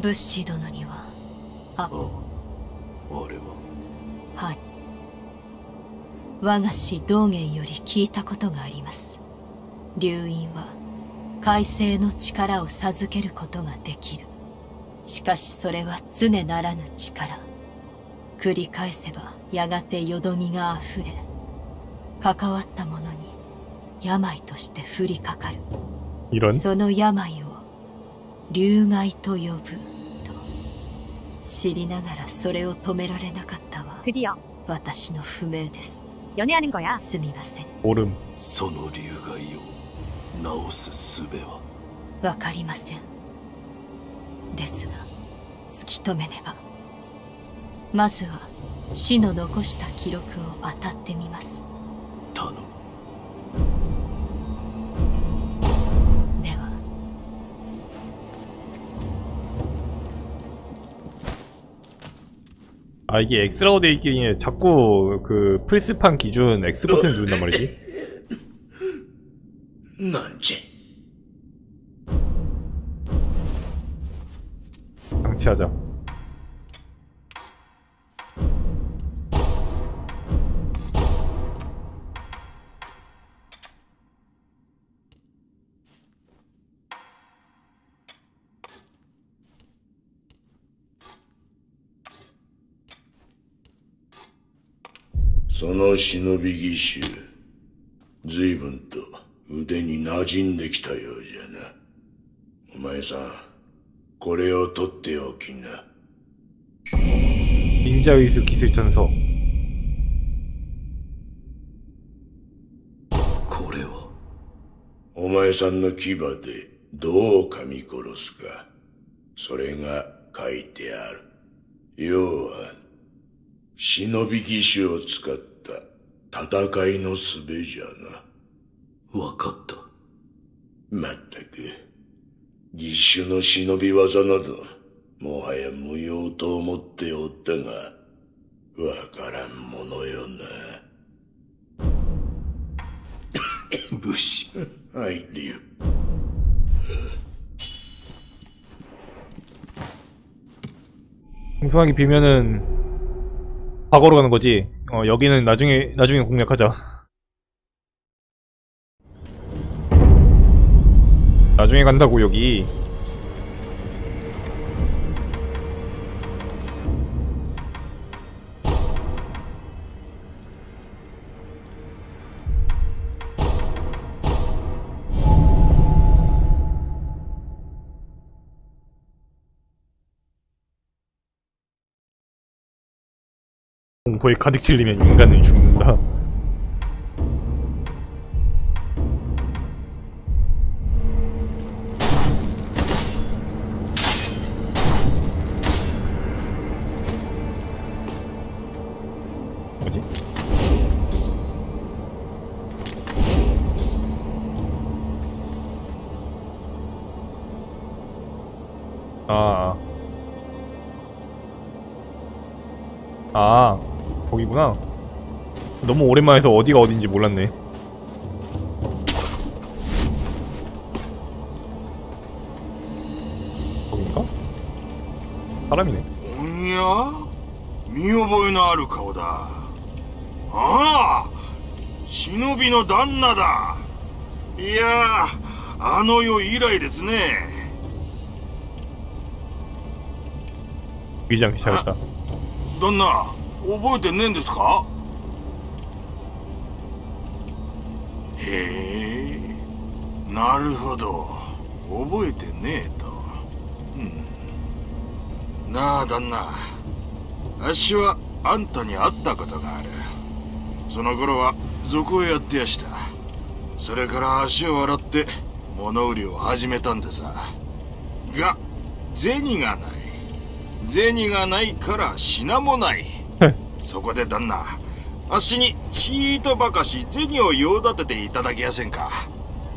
物資殿には。あ。あ俺は。はい。我が師道元より聞いたことがあります。流院は海星の力を授けることができる。しかしそれは常ならぬ力。繰り返せばやがてよどみがあふれ関わった者に病として降りかかる。その病を流害と呼ぶ。と知りながらそれを止められなかったは 드디어 私の不明です 연애하는 거야. すみません 오름 その流害を治す術はわかりませんですが突き止めねばまずは死の残した記録を当たってみます頼む 아 이게 엑스라고 돼 있기에 자꾸 그 플스판 기준 엑스 버튼을 누른단 말이지? 난지. 장치하자. その忍び義手、随分と腕に馴染んできたようじゃな。お前さん、これを取っておきな。 닌자 의수 기술 전서 これはお前さんの牙でどう噛み殺すか。それが書いてある。要は、忍び義手を使った 戦いの術じゃな。わかったまったく、義手の忍び技など、もはや無用と思っておったが、わからんものよな。武士はい、竜。 풍성하게 비면은 과거로 가는 거지 어 여기는 나중에 나중에 공략하자. 나중에 간다고 여기 공포에 가득 질리면 인간은 죽는다. 너무 오랜만에 해서 어디가 어딘지 몰랐네. 거긴가? 사람이네. おや見覚えのある顔だ。ああ忍びの旦那だ。いやあの世以来ですね。 위장 시작했다. 旦那、覚えてねえんですか るほど。覚えてねえと。うん。なあ、旦那。あっしはあんたに会ったことがある。その頃は賊をやってやした。それから足を洗って物売りを始めたんでさ。が、銭がない。銭がないから品もない。そこで旦那、あっしにちーとばかし銭を用立てていただけやせんか。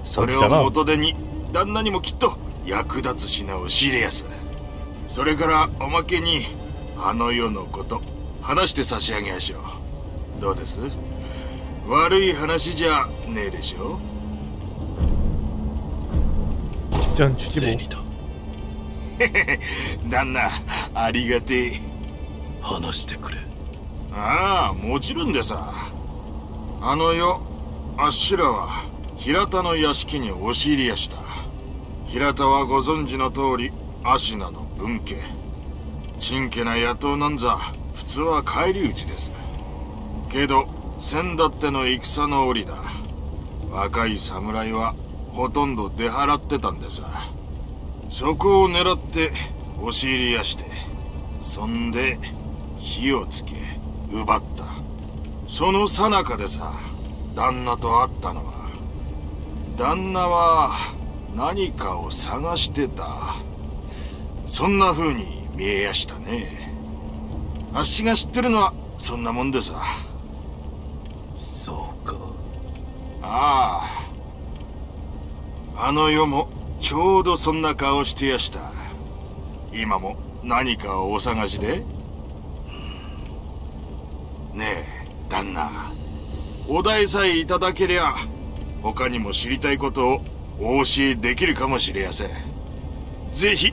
それを元手に旦那にもきっと役立つ品を仕入れやす。それからおまけにあの世のこと話して差し上げましょう。どうです？悪い話じゃねえでしょちっちゃんちきぼ 旦那ありがてえ。話してくれ。ああもちろんでさあの世あっしらは平田の屋敷に押し入りやした。平田はご存知の通り芦名の分家。ちけな野党なんざ普通は返り討ちです。けど先だっての戦の折だ。若い侍はほとんど出払ってたんでさそこを狙って押し入りやしてそんで火をつけ奪った。その最中でさ旦那と会ったのは旦那は何かを探してた。そんな風に見えやしたね。あっしが知ってるのはそんなもんでさ。そうか。ああ。あの世もちょうどそんな顔してやした。今も何かをお探しで？ねえ旦那。お題さえいただけりゃ他にも知りたいことをお教えできるかもしれやせんぜひ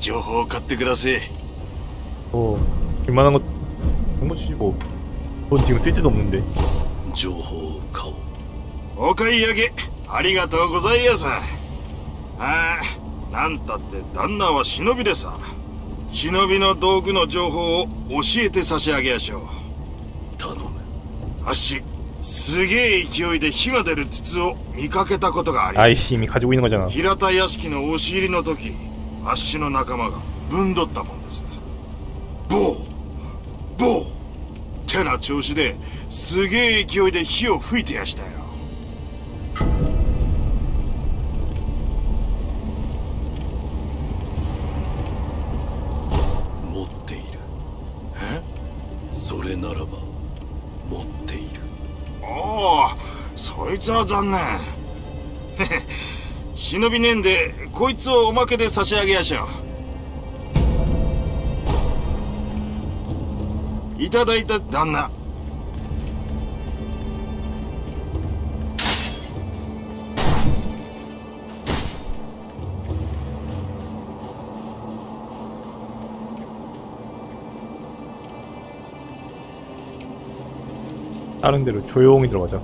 情報を買ってください 뭐 웬만한 거 뭐지 뭐. 돈 지금 쓸 데도 없는데. 情報を買おうお買い上げありがとうございやすああなんたって旦那は忍びでさ忍びの道具の情報を教えて差し上げやしょう頼むあっし すげえ勢いで火が出る筒を見かけたことがあります。平田屋敷の押し入りの時、あっしの仲間がぶんどったもんです。ボーボーてな調子ですげえ勢いで火を吹いてやしたよ。そいつは残念忍びねえんでこいつをおまけで差し上げやしょういただいた旦那다 다른 데로 조용히 들어가자.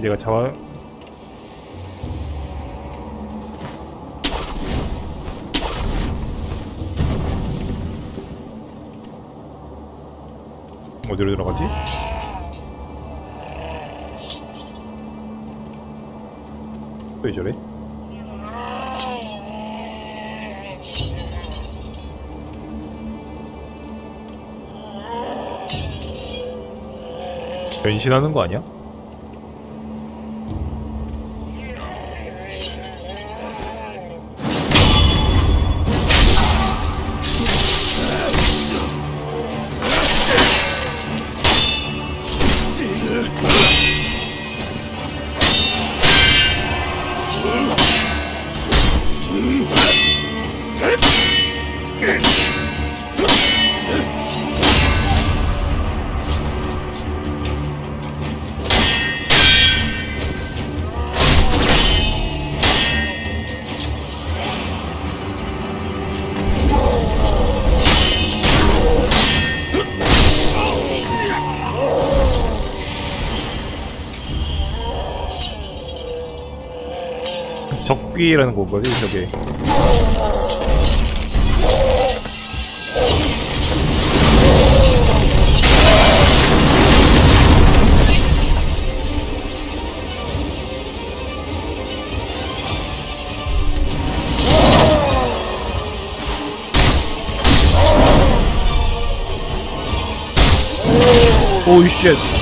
이제가 자와 어디로 들어가지? 왜 저래? 변신하는 거 아니야? 적귀라는 거거지 저게? 오이 쉣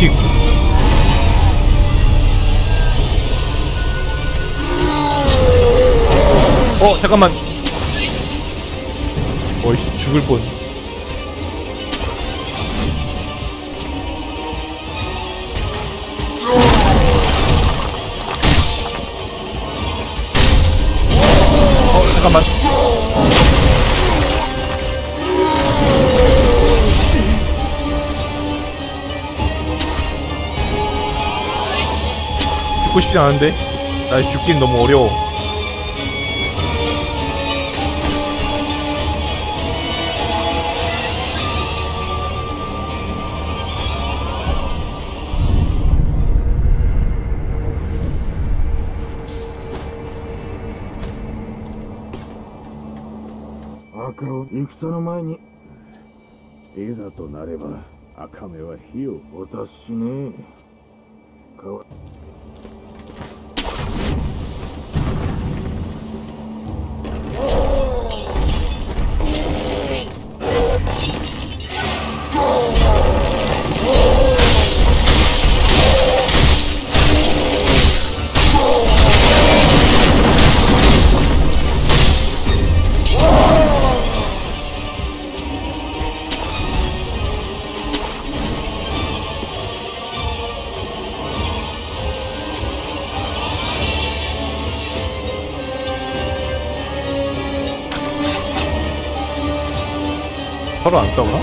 킥 어 잠깐만. 어이씨 죽을 뻔 죽고 싶지 않은데 나 죽긴 너무 어려워赤を戦の前にいざとなれば赤目は火をお達しねえ かわ서로안 싸우나?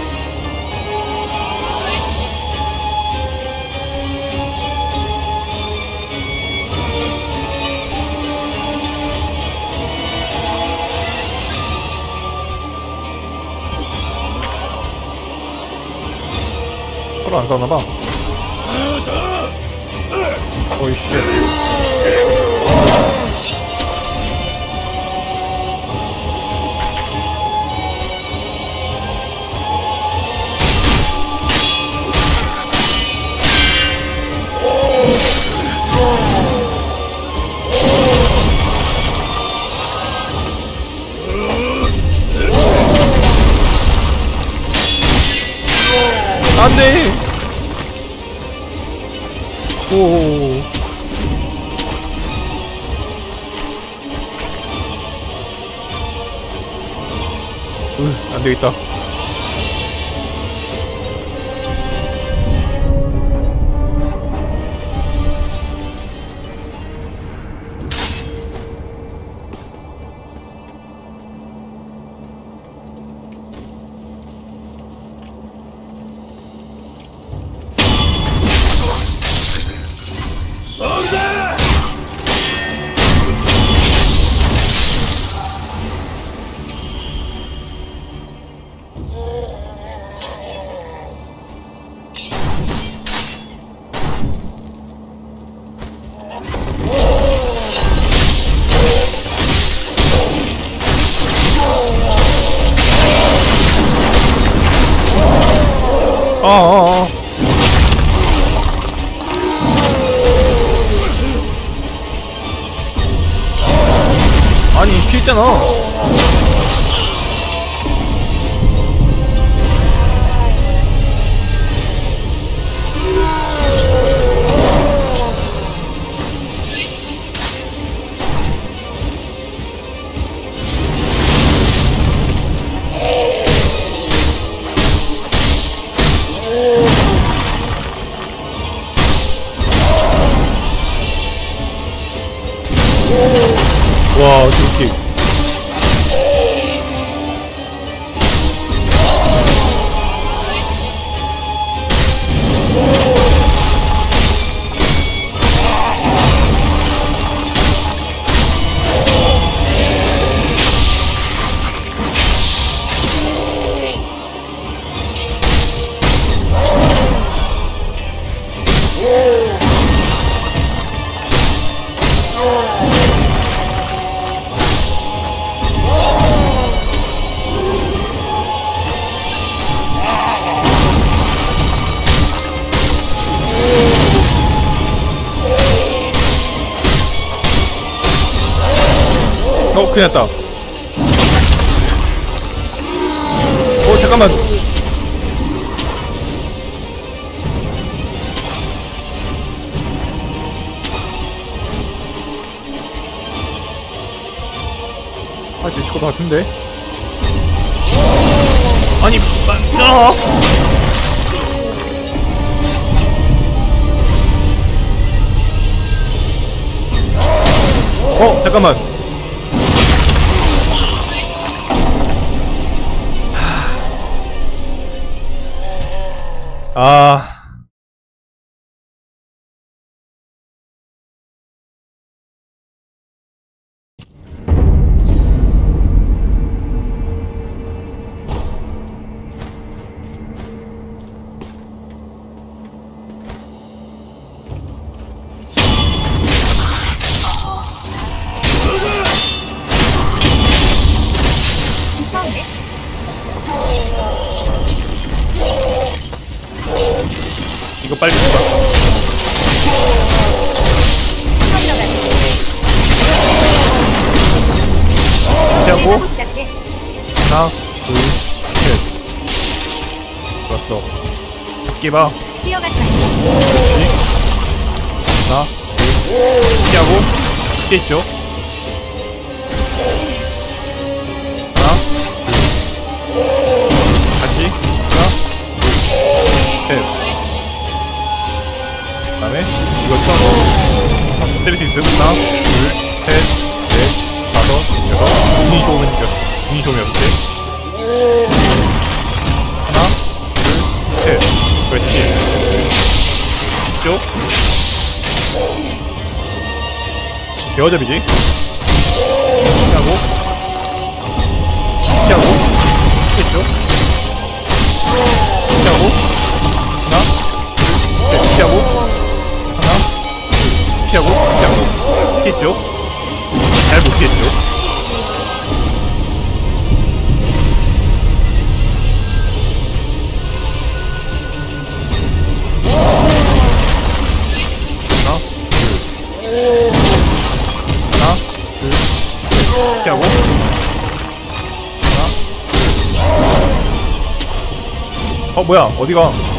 서로 안 싸우나봐 어이 씨 안돼. 오. 으, 안되겠다 났다 어 잠깐만. 아 진짜 저거 같은데? 아니 아! 어 잠깐만 아 起爆 뭐야? 어디가?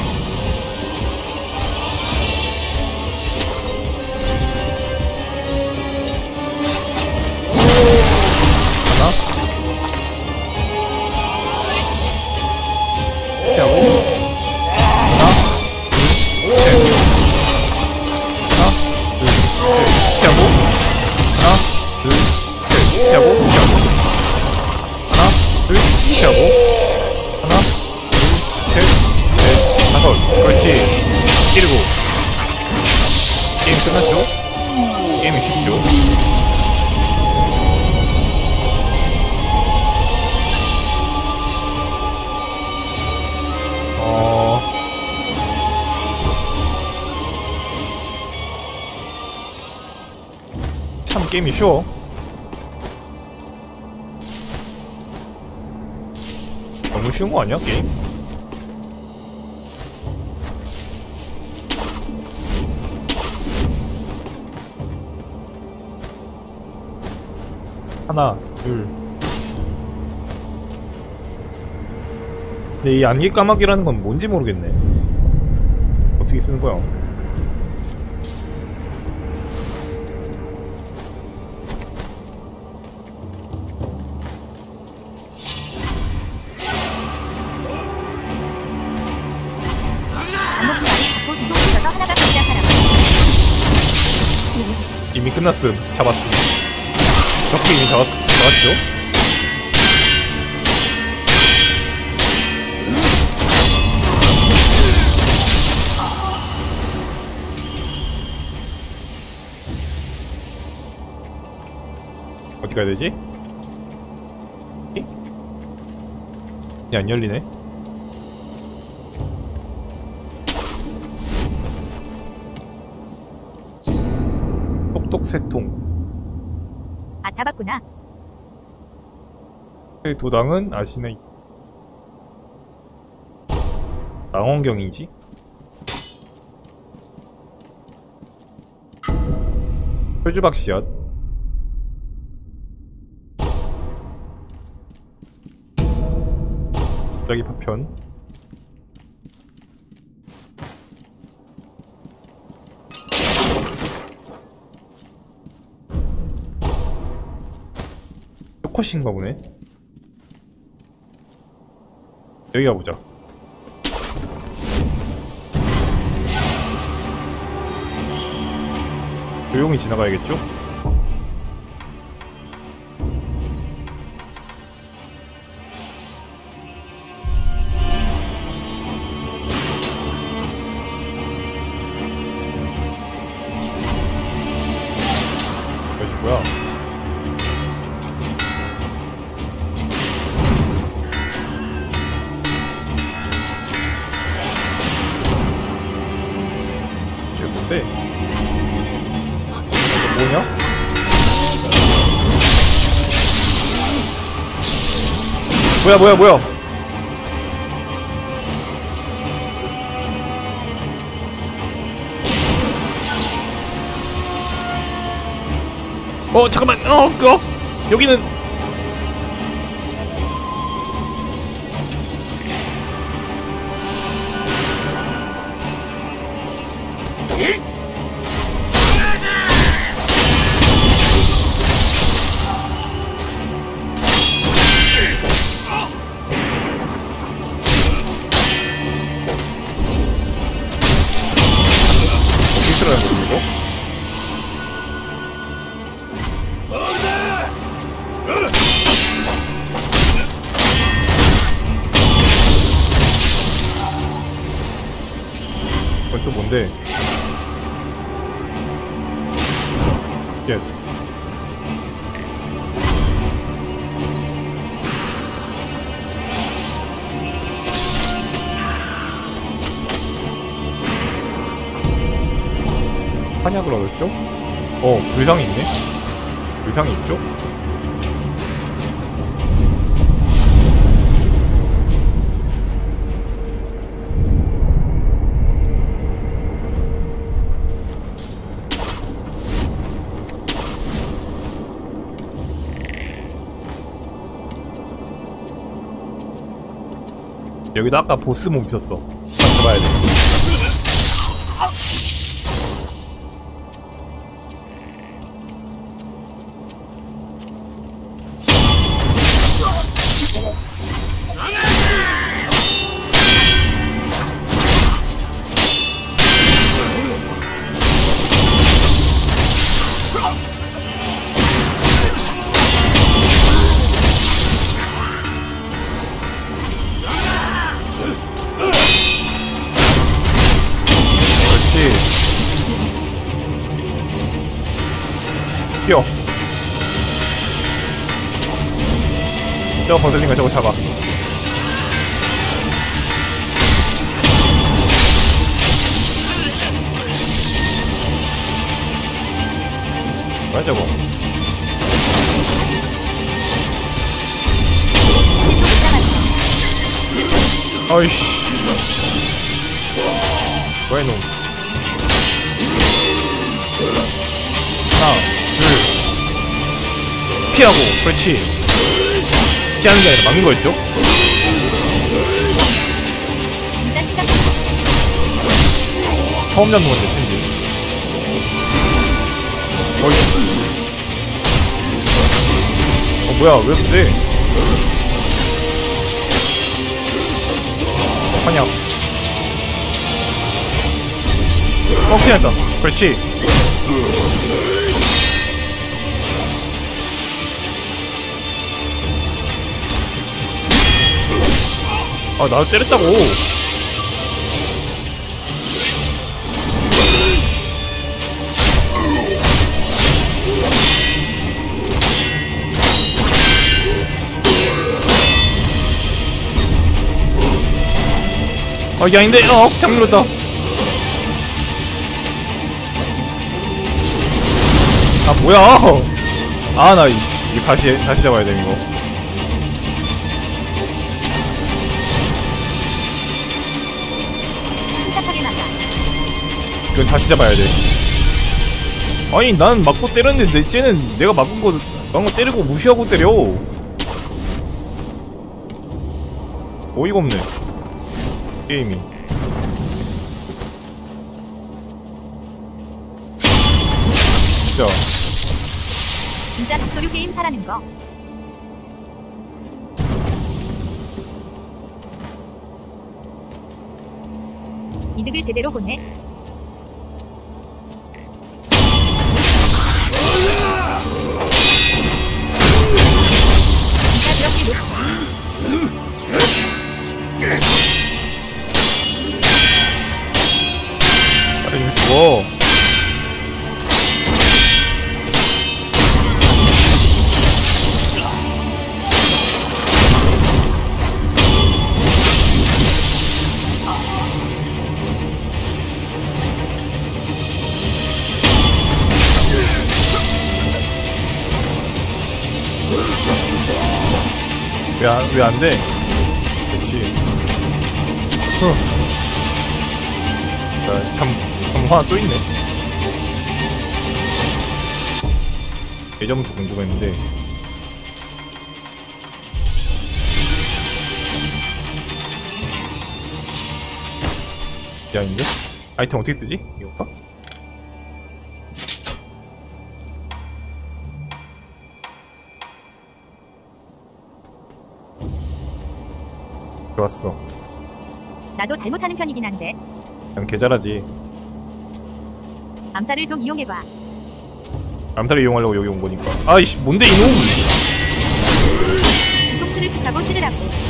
이 안개 까마귀라는 건 뭔지 모르겠네. 어떻게 쓰는 거야? 이미 끝났음. 잡았음. 적기 이미 잡았, 잡았죠? 가야 되지? 안 열리네. 똑똑새통. 아 잡았구나. 네, 도당은 아시네. 망원경이지? 표주박씨앗. 갑자기 파편. 쇼컷인가 보네. 여기 가보자. 조용히 지나가야겠죠? 뭐야 뭐야 뭐야 어 잠깐만 어그 어. 여기는 여기다 아까 보스 몸 있었어. 잡아야 돼. 저거 거슬린 거 저거 잡아. 뭐야 저거? 아이씨. 뭐야 이놈. 하나, 둘. 피하고, 그렇지. 피하는 게 아니라 막는 거였죠? 처음 잡는 건데, 튼지. 어이. 어, 뭐야, 왜 이렇게 세? 환약. 어. 그렇지. 아, 나도 때렸다고. 아, 이게 아닌데, 어, 눌렀다. 아, 뭐야. 아, 나, 이거 다시, 다시 잡아야 돼, 이거. 이건 다시 잡아야 돼. 아니, 난 맞고 때렸는데, 내, 쟤는 내가 맞은 거, 막은 거 때리고 무시하고 때려. 어이가 없네. 게임이. 진짜. 진짜 독소류 게임 사라는 거. 이득을 제대로 보네. 왜 안, 돼? 그렇지. 참, 참, 하나 또 있네. 예전부터 궁금했는데 이 아닌데? 아이템 어떻게 쓰지? 이거가? 좋았어. 나도 잘못하는 편이긴 한데. 난 개잘하지. 암살을 좀 이용해봐. 암살을 이용하려고 여기 온 거니까. 아이씨 뭔데 이놈! 속수를 픽하고 찌르라고.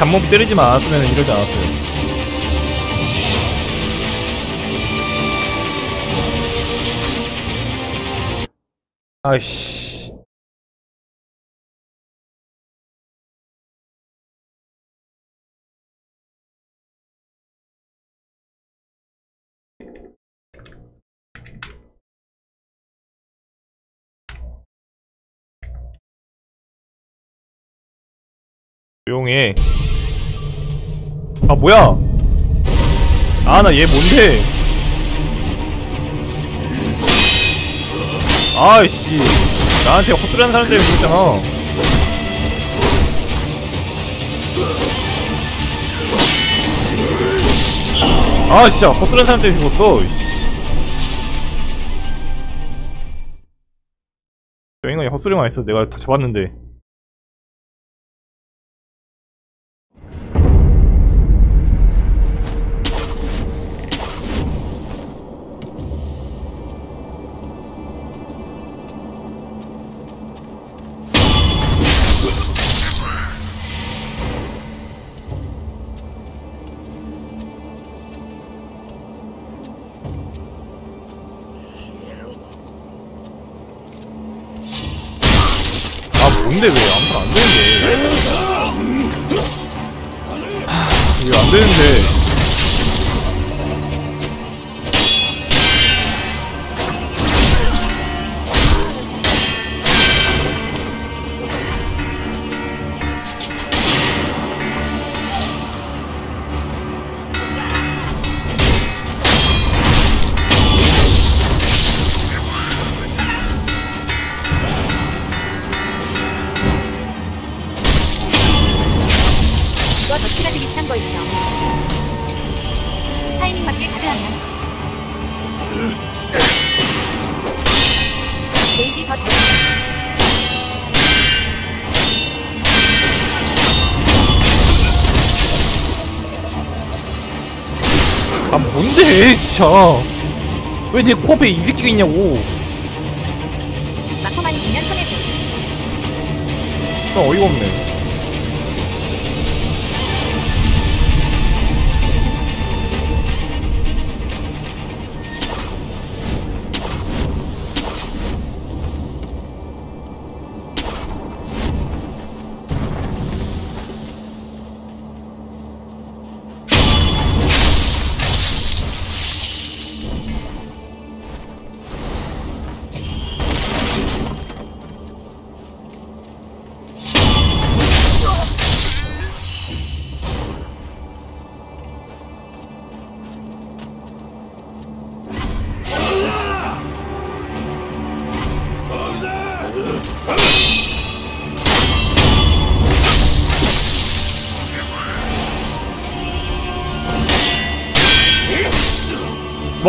잡몹 때리지만 않았으면 이러지 않았어요. 아이씨. 조용해 아 뭐야? 아 나 얘 뭔데? 아이씨. 나한테 헛소리하는 사람 때문에 그랬잖아. 아 진짜 헛소리하는 사람 때문에 죽었어. 저 인간이 헛소리만 했어? 내가 다 잡았는데 아 뭔데 왜 아무튼 안 되는데? 하, 이게 안 되는데 진짜 왜내 코앞에 이 새끼가 있냐고 맞고만 있으면 손해보. 나 어이가 없네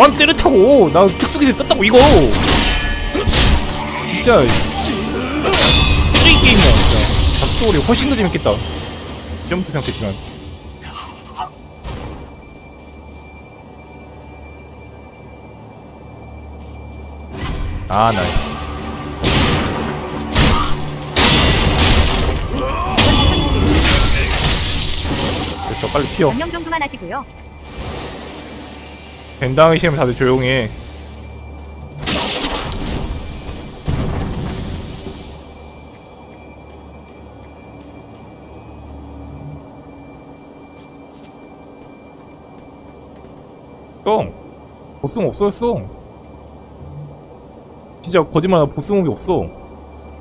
뭐한 때렸다고. 나 특수기세 썼다고 이거. 진짜. 쓰레기 게임이야 진짜. 작소리 훨씬 더 재밌겠다. 이전부터 생각했지만. 아 나이스. 저 빨리 튀어. 변명 좀 그만하시고요. 된다 의심 다들 조용히 해. 형! 보스몹 없어졌어. 진짜 거짓말하고 보스몹이 없어.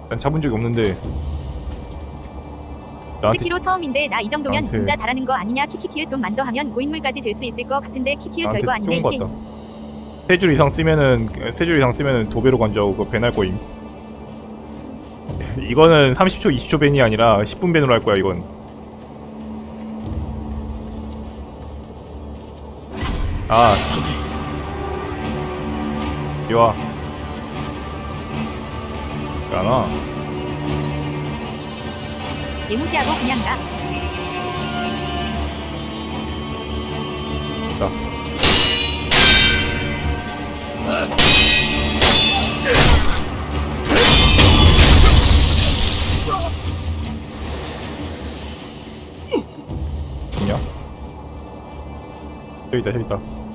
난 잡은 적이 없는데. 나한테 처음인데 나 이 정도면 나한테- 진짜 잘하는 거 아니냐 키키키을 좀 만더 하면 고인물까지 될 수 있을 것 같은데 나한테 별거 거 이게 같다. 세줄 이상 쓰면은 세줄 이상 쓰면은 도배로 간주하고 그거 밴할 거임. 이거는 30초, 20초 밴이 아니라 10분 밴으로 할 거야 이건. 아, 이리 와. 왜안 와? 예무시하고 그냥 가 자. 뭐냐? 여기 있다, 여기 있다.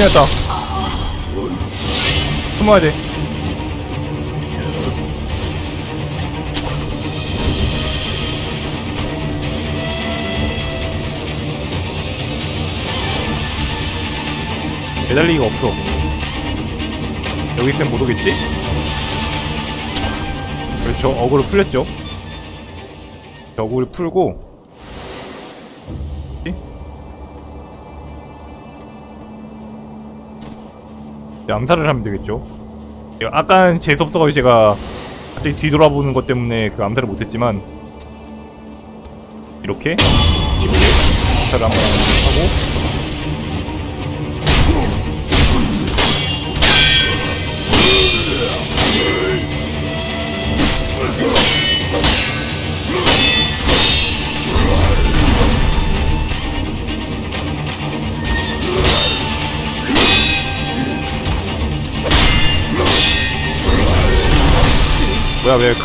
났다. 숨어야 돼. 매달리기가 없어. 여기 있으면 못 오겠지? 그렇죠. 어그로 풀렸죠. 어그로 풀고 암살을 하면 되겠죠. 예, 아까는 재수없어가지고 제가 갑자기 뒤돌아보는 것 때문에 그 암살을 못했지만 이렇게 암살을 한번 하고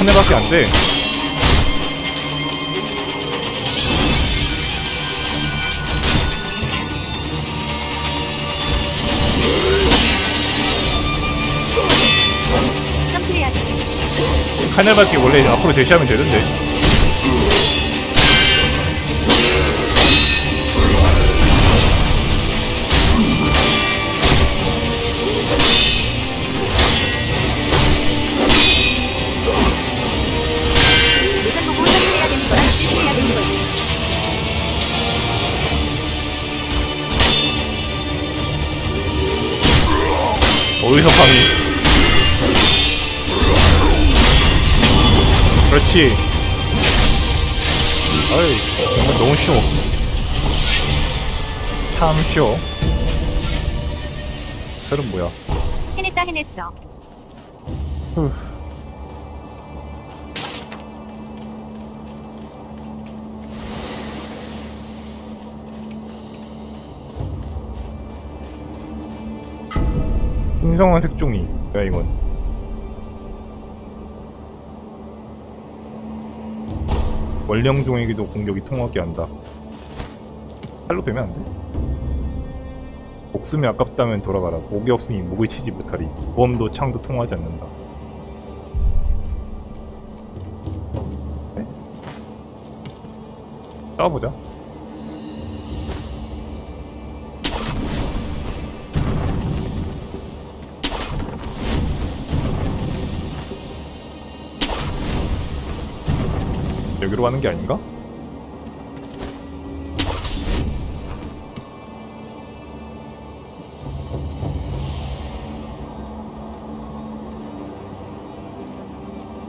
왜 카네밖에 안 돼? 카네밖에 원래 앞으로 대시하면 되던데. 그렇지. 어이, 정말 너무 쉬워. 참 쉬워. 혈은 뭐야? 해냈다 해냈어 후. 신성한 색종이 야 이건 원령종에게도 공격이 통하게 한다. 칼로 빼면 안 돼? 목숨이 아깝다면 돌아가라. 목이 없으니 목을 치지 못하리. 보험도 창도 통하지 않는다. 네? 싸워보자 여기로 가는 게 아닌가?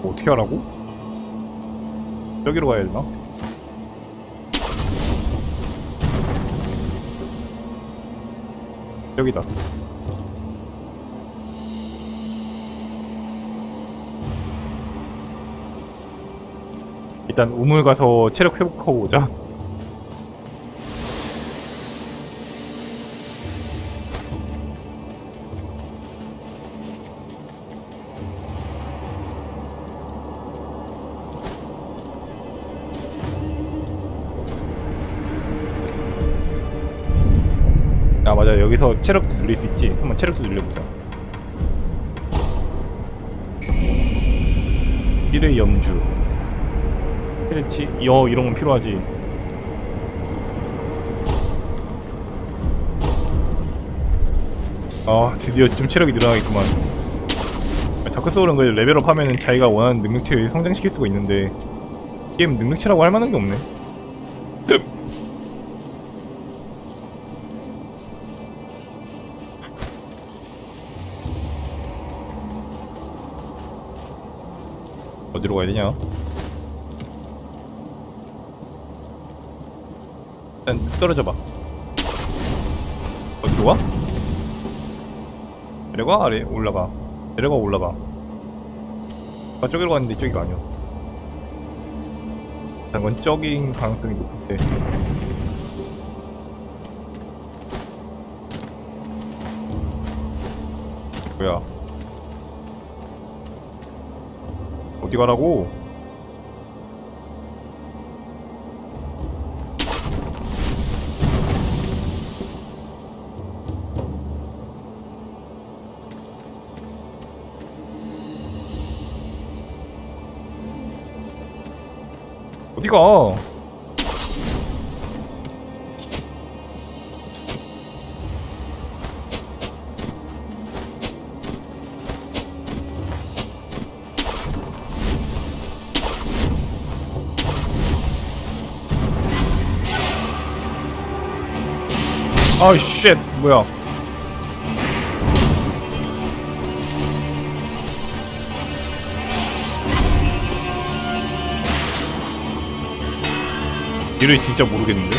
뭐 어떻게 하라고? 여기로 가야 되나? 여기다. 일단 우물 가서 체력 회복하고 오자. 아 맞아. 여기서 체력도 늘릴 수 있지. 한번 체력도 늘려보자. 1의 염주. 스트레치 여 이런 건 필요하지. 아 드디어 좀 체력이 늘어나겠구만. 다크소울은 그 레벨업 하면은 자기가 원하는 능력치를 성장시킬 수가 있는데 게임 능력치라고 할 만한 게 없네. 어디로 가야 되냐? 일단 떨어져 봐. 어디로 가? 내려가? 아래 올라가. 내려가 올라가. 아 저기로 갔는데 이쪽이 아니야. 이건 저긴 가능성이 높은데. 뭐야? 어디 가라고? 어디 가? 아이 쉣 뭐야 이를 진짜 모르겠는데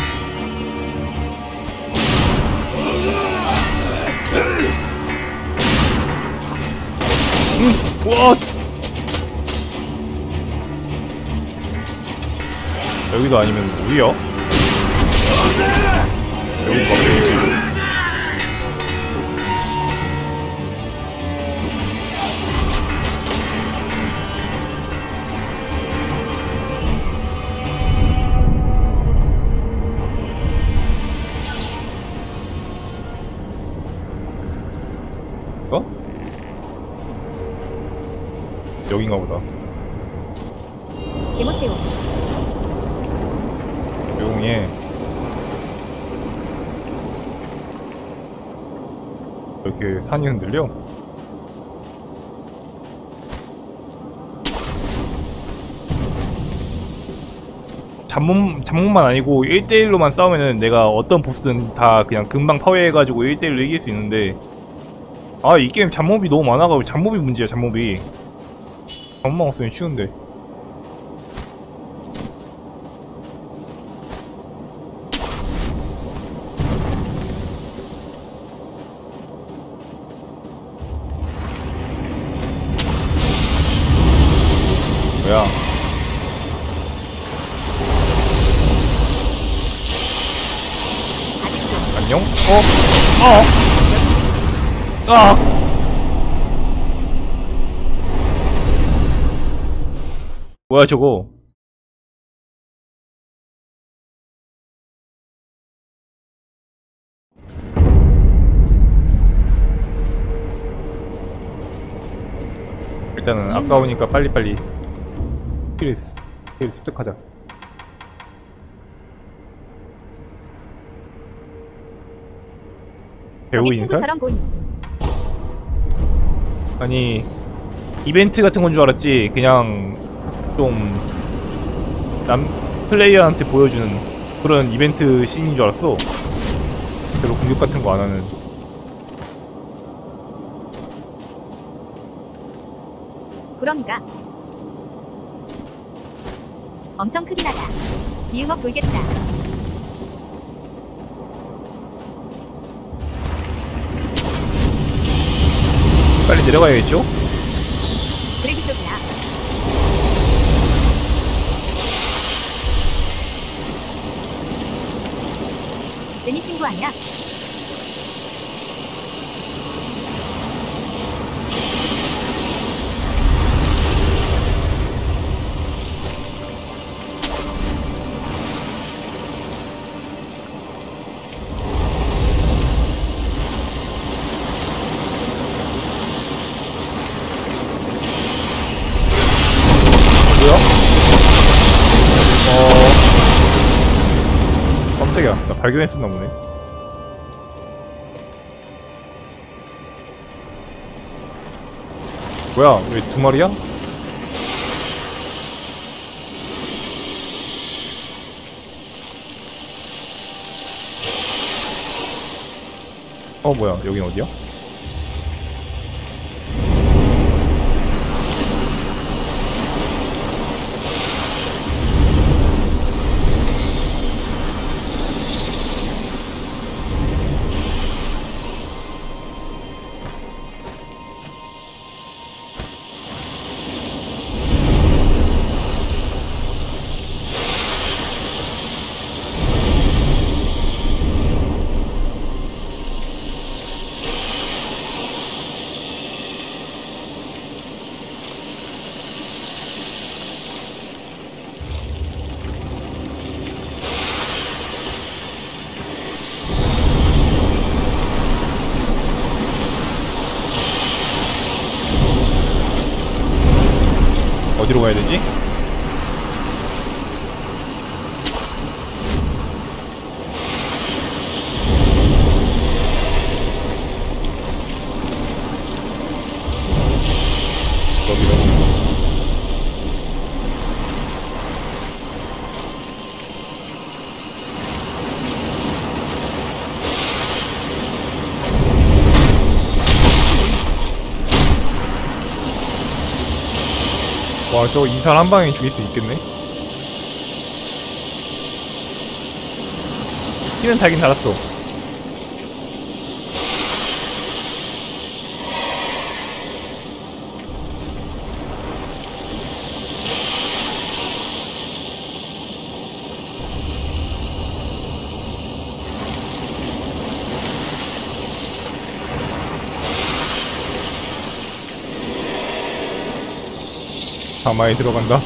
응, 와 여기도 아니면 어디야? 여기 가 산이 흔들려? 잡몸, 잡몸만 아니고 1대1로만 싸우면은 내가 어떤 보스든 다 그냥 금방 파괴해가지고 1대1로 이길 수 있는데. 아 이 게임 잡몹이 너무 많아가지고 잡몹이 문제야 잡몹이. 잡몹만 없으면 쉬운데 뭐야 안녕? 어? 어? 아! 뭐야 저거 일단은 아까우니까 빨리빨리 힐, 스- 힐 습득하자. 배우 저기 인사? 친구처럼. 아니 이벤트 같은 건 줄 알았지. 그냥 좀 남 플레이어한테 보여주는 그런 이벤트 씬인 줄 알았어. 별로 공격 같은 거 안 하는. 구렁이가 엄청 크긴 하다. 이응어 돌겠다. 빨리 내려가야겠죠? 브레기 쪽이야. 제니 친구 아니야? 발견했었나 보네. 뭐야? 왜 두 마리야? 어 뭐야? 여긴 어디야? 먹어야 되지? 저거 인살 한 방에 죽일 수 있겠네? 피는 달긴 달았어. 사마에 들어간다.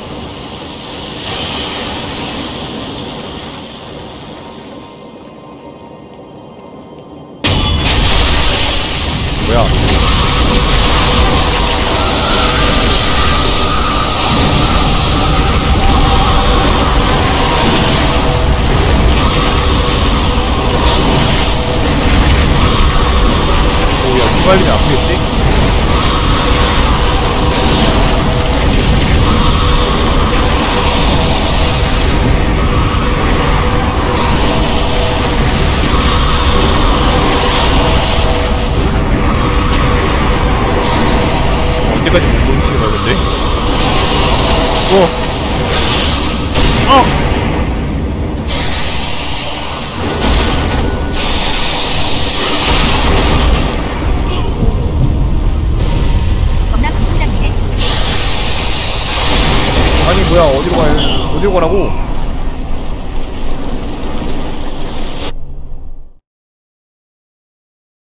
가야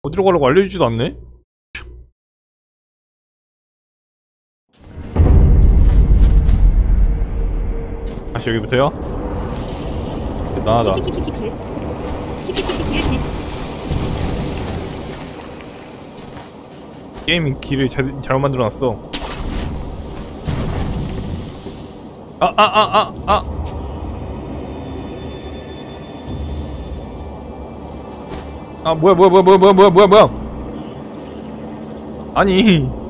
어디로 가라고 알려주지도 않네? 다시 여기부터요? 키키키키키. 게임 길을 잘, 잘못 만들어놨어 아, 아, 아, 아, 아. 아, 뭐야, 뭐야, 뭐야, 뭐야, 뭐야, 뭐야, 뭐야. 아니.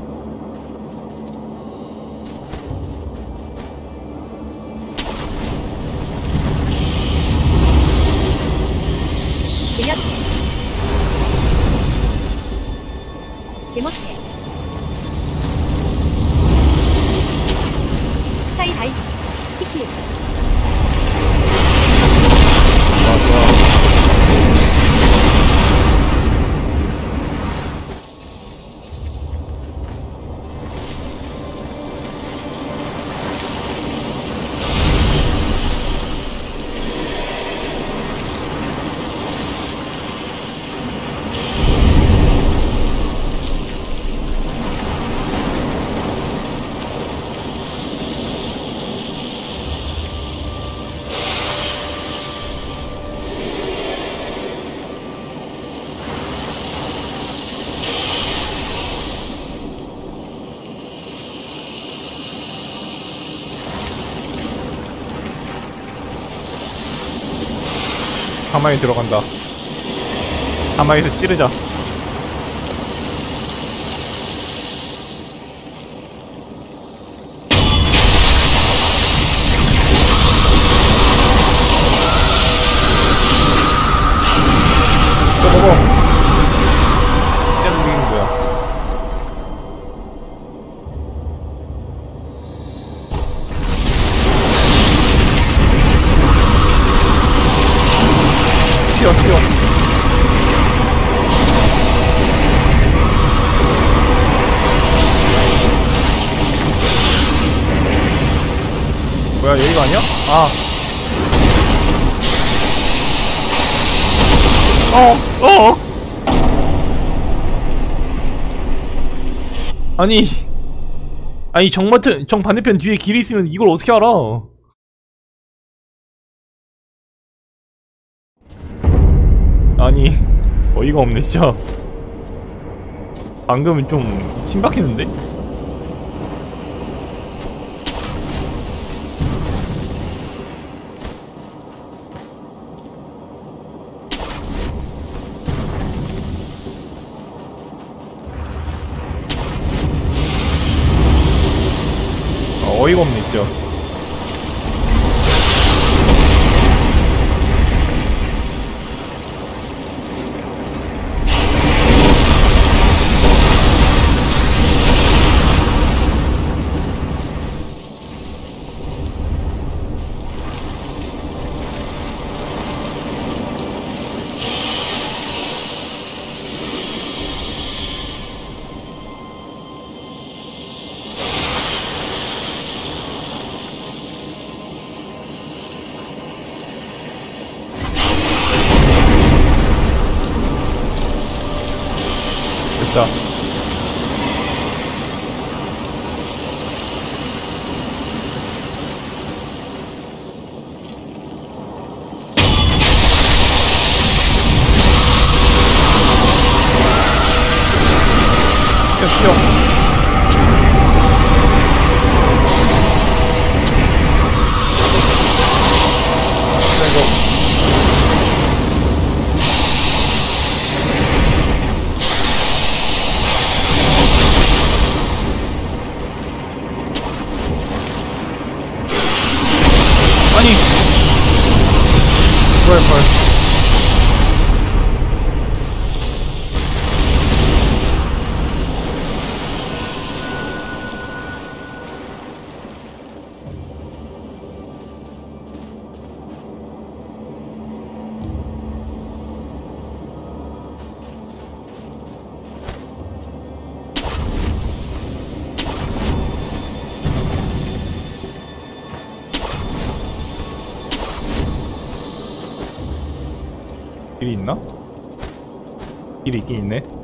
사마에 들어간다. 사마에서 찌르자. 어, 어. 아니, 아니 정마트 정 반대편 뒤에 길이 있으면 이걸 어떻게 알아? 아니 어이가 없네 진짜 방금은 좀 신박했는데? 길이 있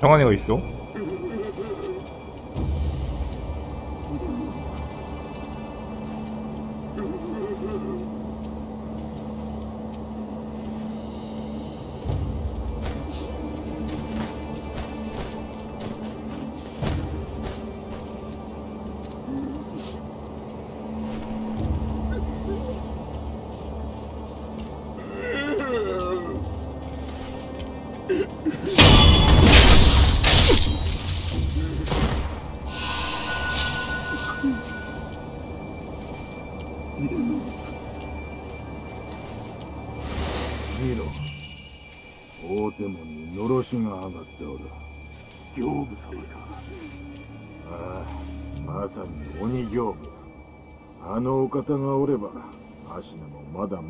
병환이가 있어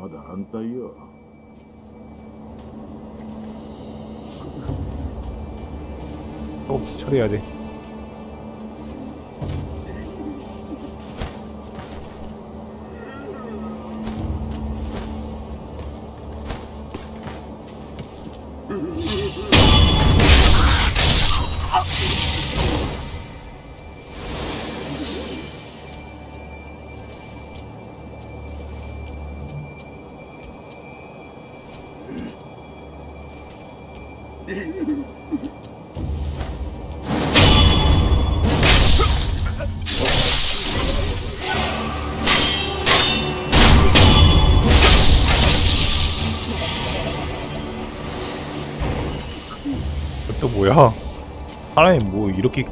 まだまだ安泰よ 어, 처리해야 돼. 이뭐 이렇게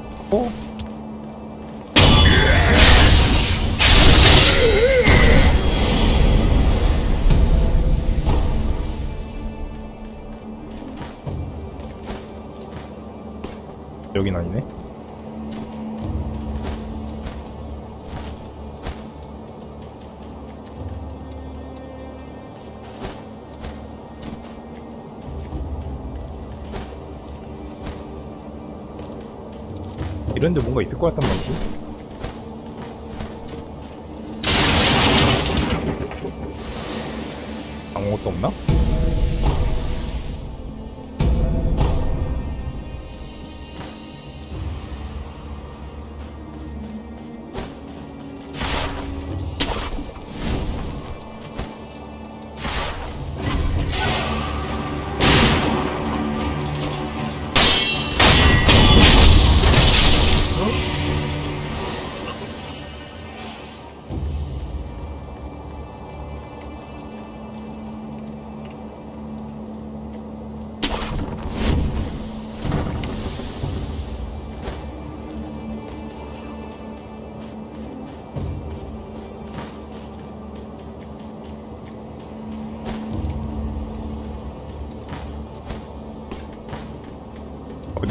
것 같단 말이지. 아무것도 없나?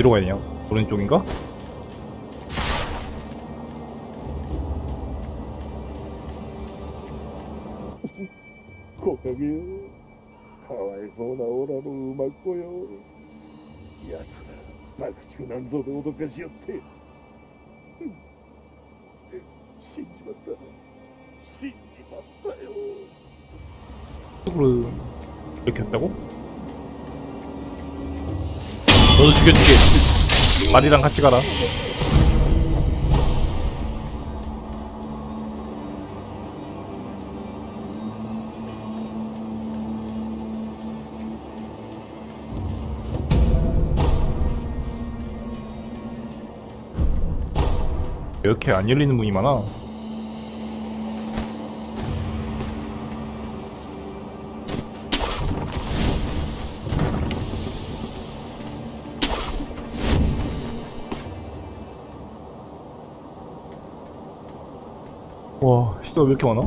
어디로 가냐? 오른쪽인가? 고객이 가와이소나 오라로 음악고요 야츠라 막지고 난소도 오도까지였대. 신지맞다. 신지맞다요. 이렇게 했다고? 너도 죽여줄게. 말이랑 같이 가라. 이렇게 안 열리는 문이 많아. 와, 시도 왜 이렇게 많아?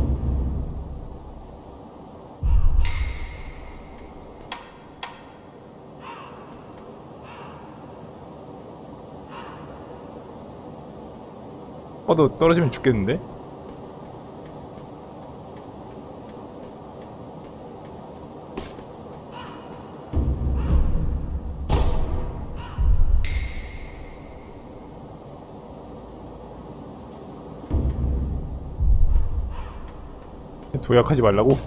어, 너 떨어지면 죽겠는데? 도약하지 말라고?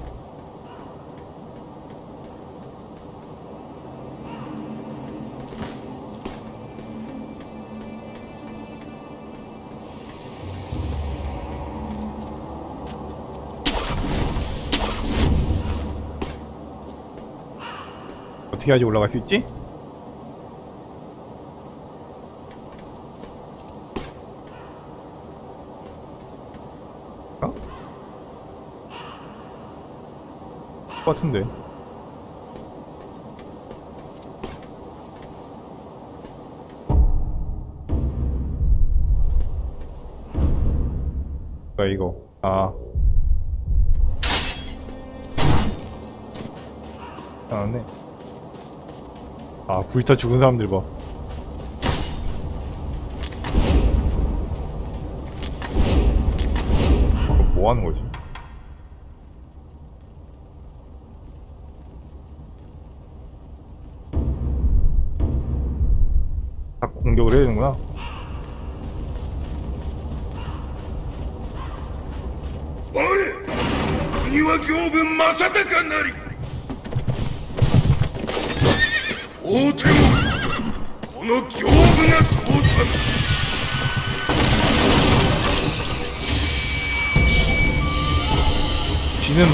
어떻게 하지 올라갈 수 있지? 똑같은데. 야 이거. 아. 안네. 아 불타 죽은 사람들 봐. 뭐하는 거지?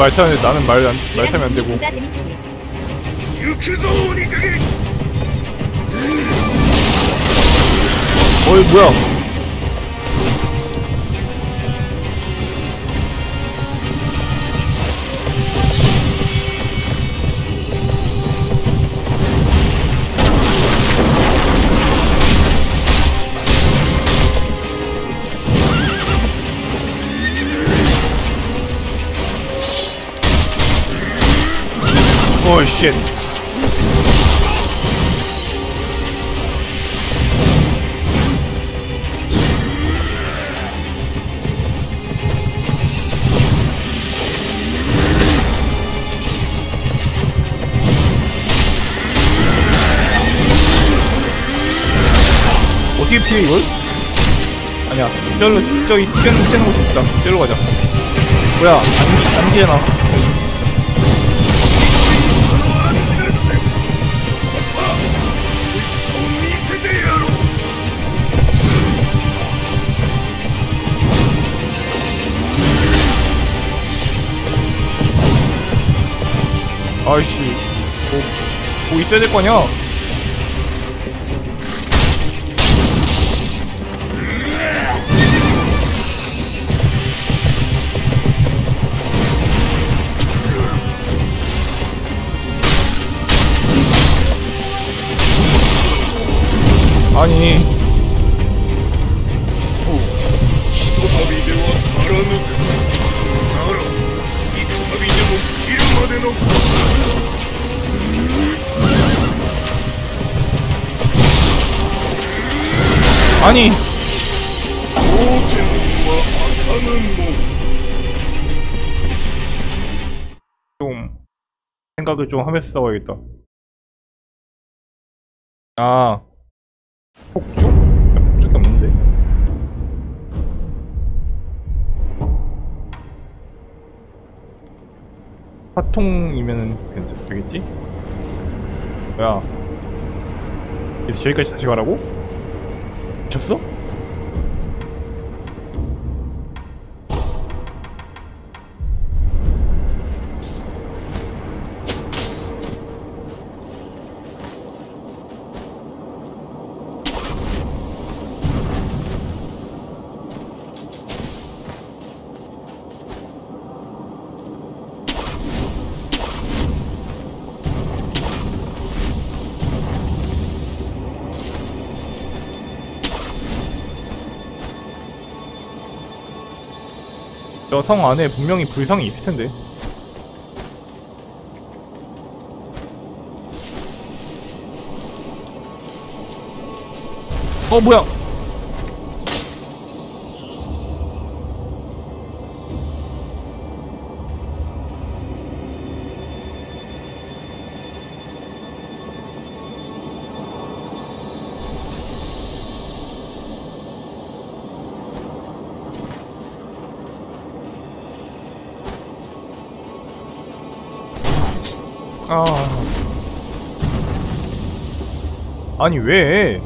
말 타는데 나는 말, 안, 말 타면 안 되고. 어이, 뭐야. 쉣 어떻게 피해 이걸? 아니야. 저기로 저기 뛰는 뛰는 곳이 있다. 저기로 가자. 뭐야? 안, 안 되나 아이씨 뭐, 뭐 있어야 될 거냐? 아니 아니 좀 생각을 좀 하면서 싸워야겠다 아 폭죽? 폭죽이 없는데 화통이면 괜찮 되겠지? 뭐야 이제 저기까지 다시 가라고? 미쳤어? 성 안에 분명히 불상이 있을 텐데. 어 뭐야? 아니 왜?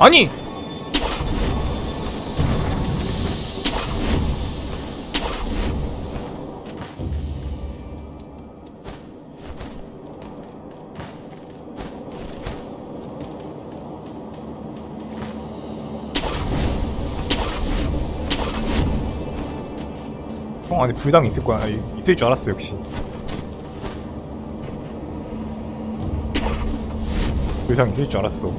아니! 불당 있을 거야. 이- 있을 줄 알았어 역시. 그 이상 있을 줄 알았어.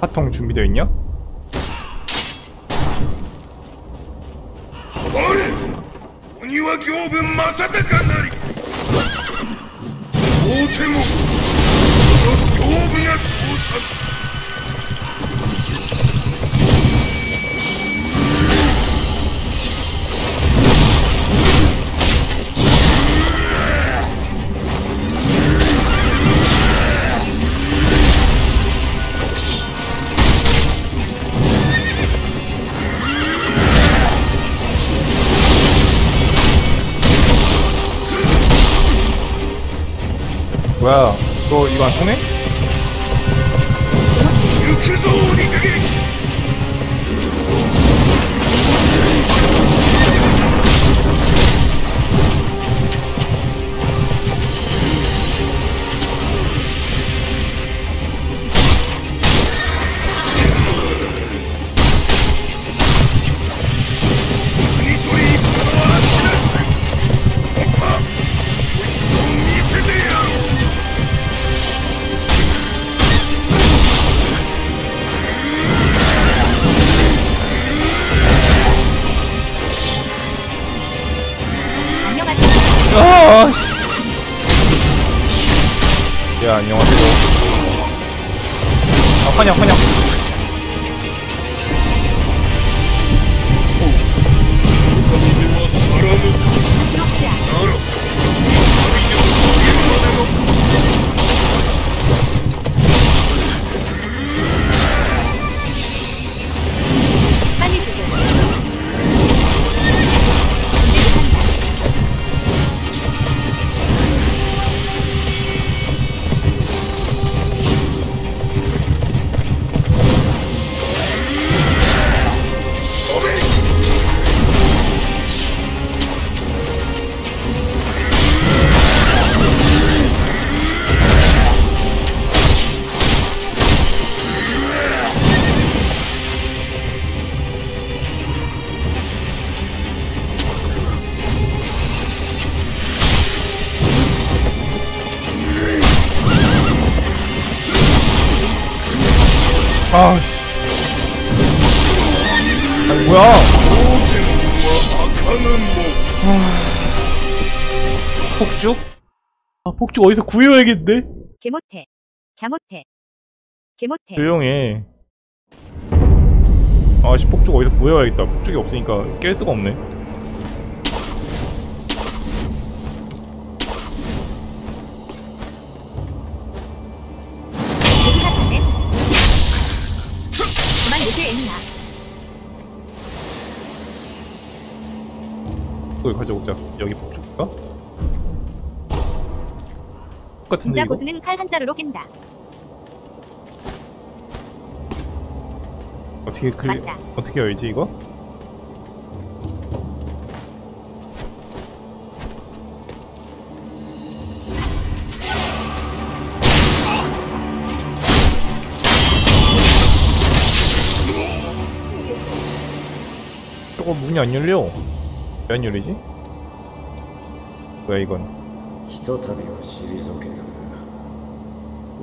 파통 준비되어 있냐? 폭죽 어디서 구해와야겠는데? 개 못해. 개 못해. 개 못해. 조용해. 아씨, 폭죽 어디서 구해와야겠다. 폭죽이 없으니까 깰 수가 없네. 그걸 가져오자. 여기 폭죽가? 똑같은데 진짜 이거? 고수는 칼 한 자루로 깬다. 어떻게 그 맞다. 어떻게 열지 이거? 저거 문이 안 열려. 왜 안 열리지? 뭐야 이건? ひとたびは退けたが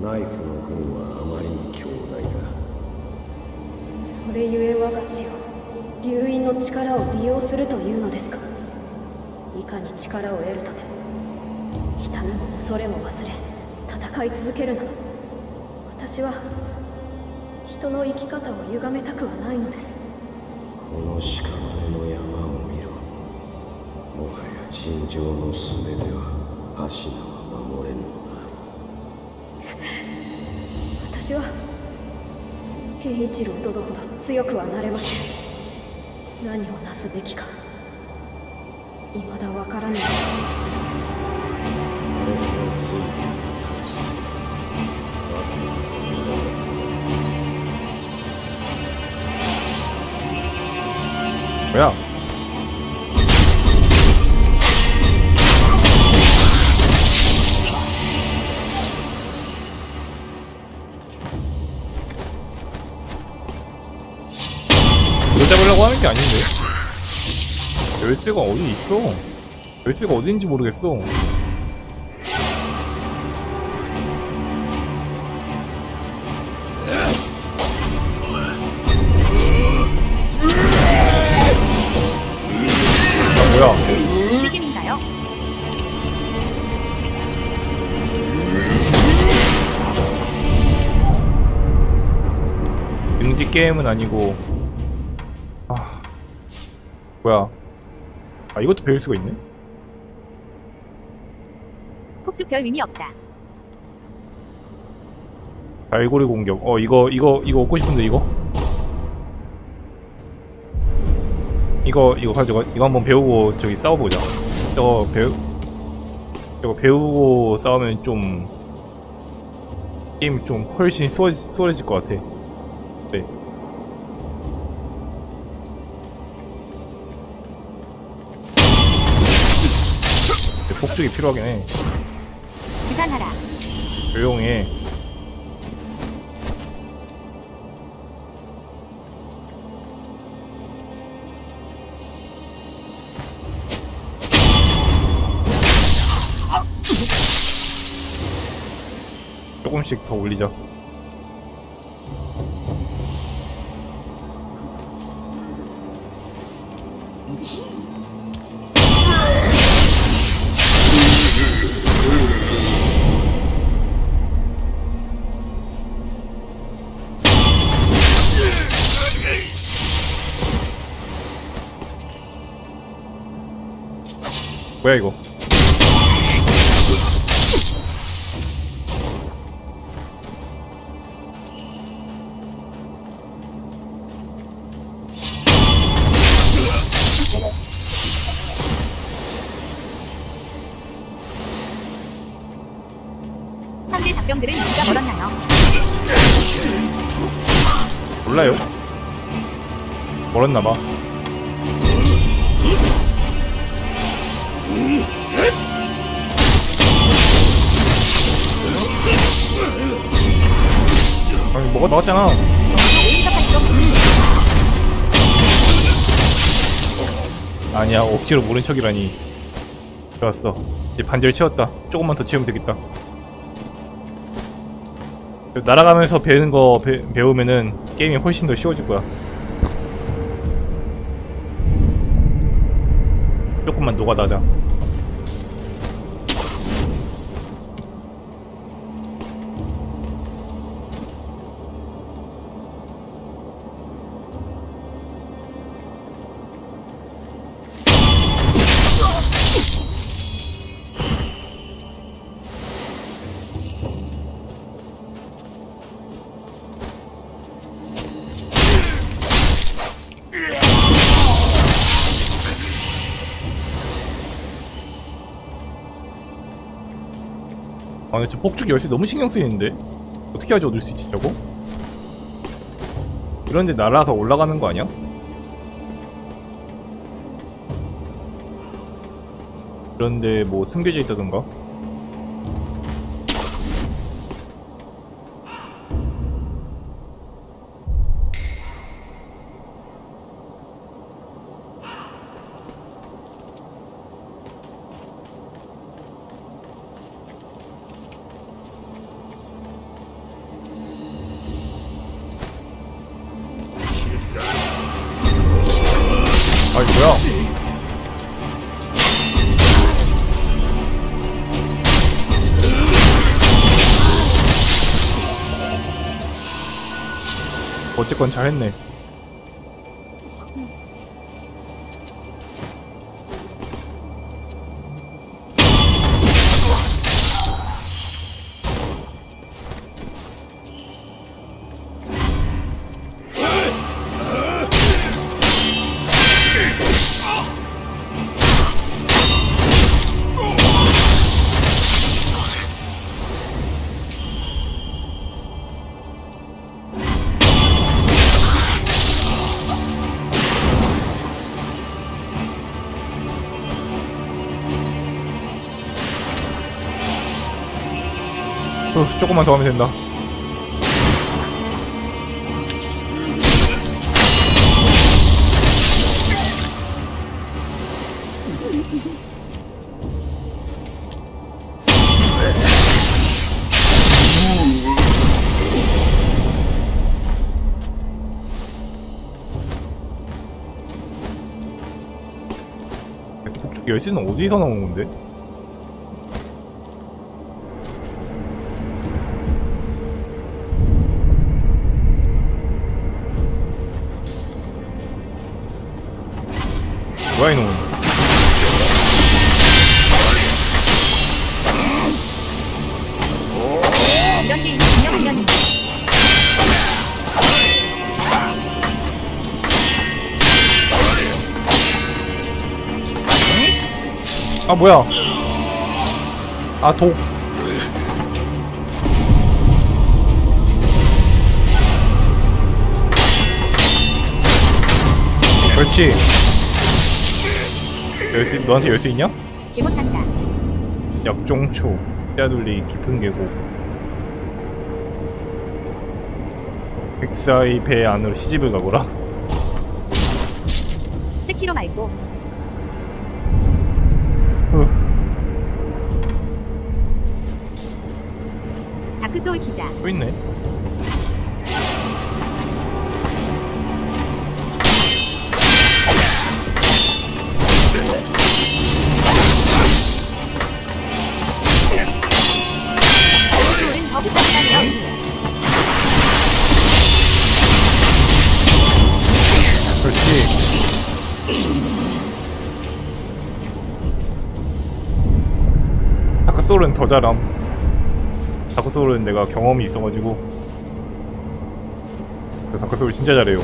ナイフの軍はあまりに強大だ。それゆえ我が血を流因の力を利用するというのですか？いかに力を得るとでも痛みも恐れも忘れ戦い続けるなど私は人の生き方を歪めたくはないのです。この屍の山を見ろ。もはや尋常の術では足名は私は慶一郎殿ほど強くはなれません何をなすべきか未だわからないあれ 안 잡으려고 하는 게 아닌데? 열쇠가 어디 있어? 열쇠가 어딘지 모르겠어. 아, 게임은 아니고 뭐야? 아 이것도 배울 수가 있네. 폭죽 별 의미 없다. 갈고리 공격. 어 이거 이거 이거 얻고 싶은데 이거? 이거 이거 가지고 이거 한번 배우고 저기 싸워보자. 저거 배우 저거 배우고 싸우면 좀 게임 좀 훨씬 수월, 수월해질 것 같아 폭죽이 필요하긴 해. 유산하라. 조용해. 조금씩 더 올리자 뭐야 이거? 상대 잡병들은 누가 멀었나요? 몰라요? 멀었나봐 수 없는 아니야 억지로 모른 척이라니. 좋았어. 이제 반절 채웠다. 조금만 더 채우면 되겠다. 날아가면서 배우는 거 배, 배우면은 게임이 훨씬 더 쉬워질 거야. 조금만 노가다자 아 근데 저 폭죽 열쇠 너무 신경 쓰이는데 어떻게 하지 얻을 수 있지 저거? 이런데 날아서 올라가는 거 아니야? 그런데 뭐 숨겨져 있다던가? 잘했네. 조금만 더 하면 된다. 폭죽 열쇠는 어디서 나온 건데? 아 뭐야? 아독. 그렇지. 열쇠 너한테 열쇠 있냐? 개 못한다. 약종초. 떼아돌리 깊은 계곡. 백사의 배 안으로 시집을 가거라. 세키로 말고 또 있네. 다크소울은 더 잘함 다크소울은 내가 경험이 있어가지고. 그 다크소울 진짜 잘해요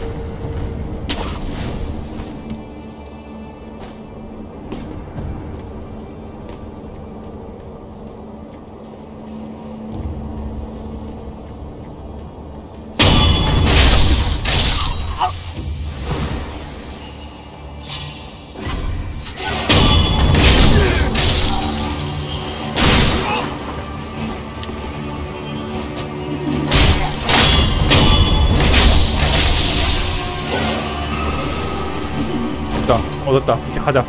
얻었다 이제 가자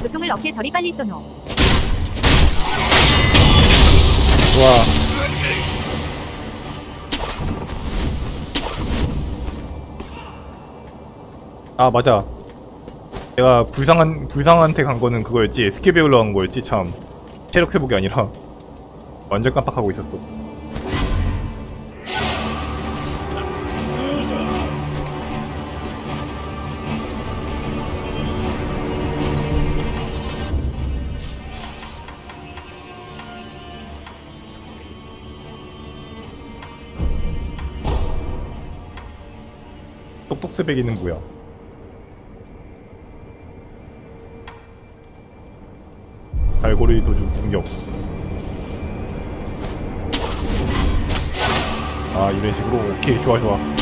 조총을 어깨 저리 빨리 쏘노. 아 맞아. 내가 불상한 불상한테 간 거는 그거였지. 배우러 간 거였지 참. 체력 회복이 아니라. 완전 깜빡하고 있었어. 똑똑스백이는 뭐야 갈고리 도중 공격 아 이런 식으로. 오케이 좋아 좋아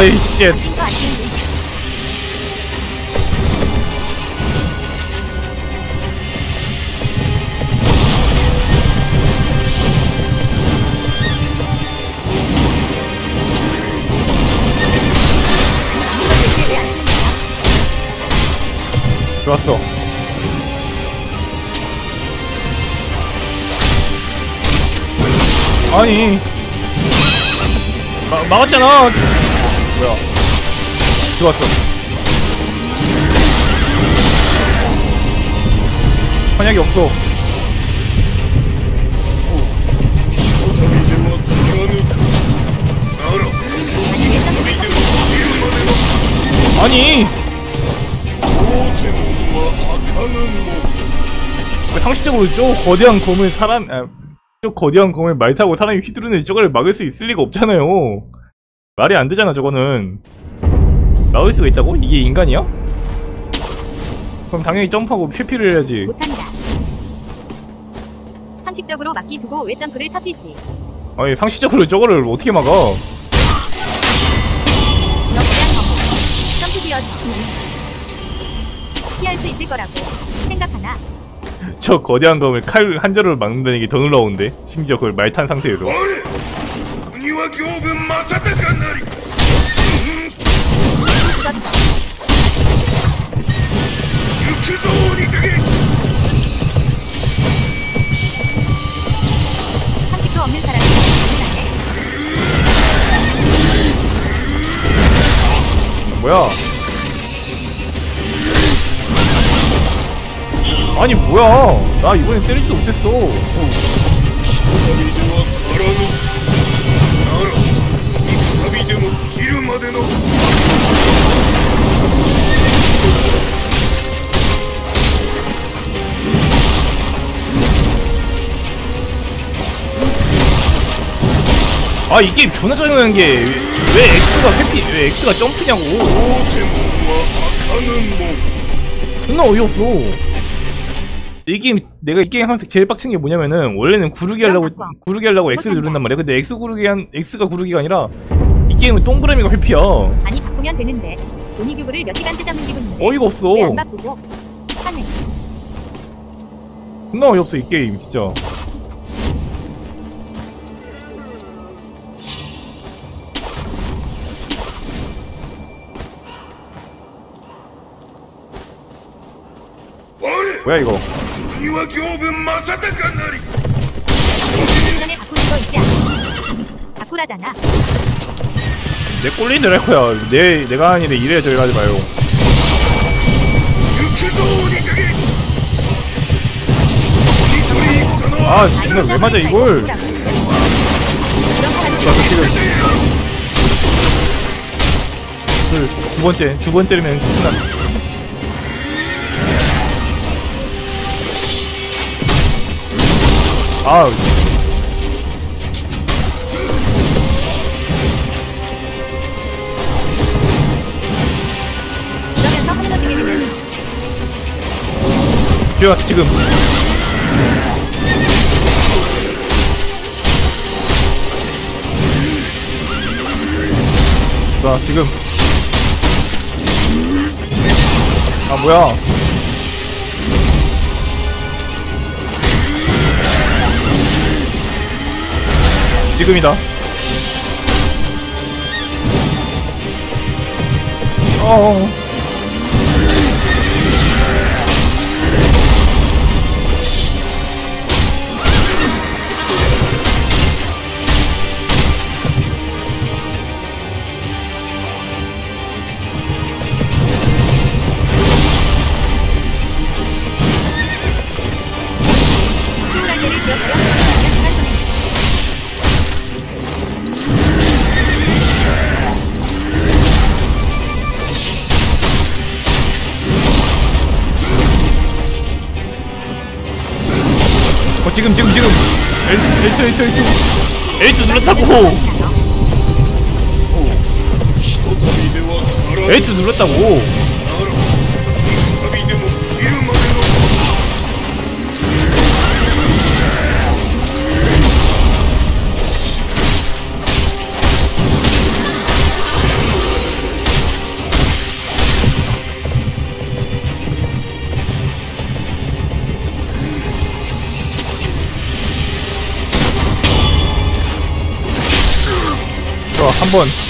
어이 쉣. 좋았어. 아니. 마, 막았잖아 좋았어. 환약이 없어. 아니. 왜 상식적으로 저 거대한 검을 사람 아, 저 거대한 검을 말 타고 사람이 휘두르는 저걸 막을 수 있을 리가 없잖아요. 말이 안 되잖아 저거는 막을 수가 있다고? 이게 인간이야? 그럼 당연히 점프하고 회피를 해야지 못한다. 상식적으로 막기 두고 왜 점프를 쳤을지. 아니 상식적으로 저거를 어떻게 막아. 점프. 피할 수 있을 거라고 생각하나? 저 거대한 검을 칼한 자루로 막는다는 게 더 놀라운데 심지어 그걸 말탄 상태에서 国は行軍正隆なり 죽었다. 行くぞ鬼影 상식도 없는 사람이 이상해. 뭐야 아니 뭐야 나 이번엔 때리지도 못했어 人々は狩らぬなら行く旅でも昼までの 아 이 게임 존나 짜증나는 게 왜 X가 회피 왜 X가 점프냐고. 존나 어이없어. 이 게임 내가 이 게임 하면서 제일 빡친 게 뭐냐면은 원래는 구르기 하려고 구르기 하려고 X를 누른단 말이야. 근데 X 구르기 한 X가 구르기가 아니라 이 게임은 동그라미가 회피야. 아니 바꾸면 되는데 돈이 규구를 몇 시간째 잡는 기분 어이가 없어. 왜안 바꾸고? 존나 어이없어 이 게임 진짜. 뭐야 이거? 전에 바꾸는 거 있지 바꾸라잖아. 내 꼴린 대로 할 거야. 내 내가 아닌데 이래 저래 하지 마요. 아, 정말 왜 맞아 이걸? 나도 지금 둘, 두 번째 두 번째면 끝나. 아 뒤에 와서 지금. 나 지금. 아 뭐야 지금이다. 어어 죽였다고. 어, 한번.